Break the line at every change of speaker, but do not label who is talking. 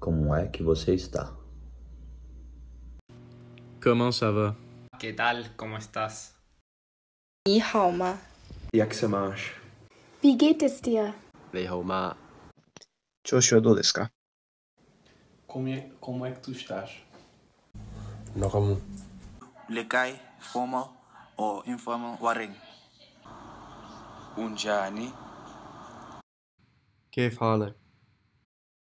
Como é que você está?
Comment ça va?
Que tal? Como estás?
Ni hao ma.
Jak se máš?
Wie geht es dir?
你好嗎？
調子はどうですか
Como é, como é que tu estás?
Nakamu.
Lekai, formal ou informal waring.
Unjani?
Que fala?